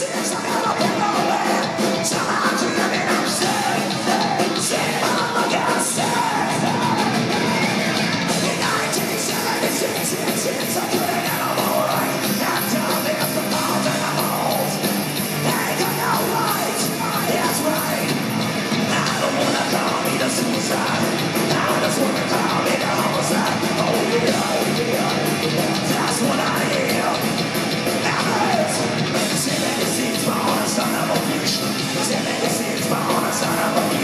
心在跳爱在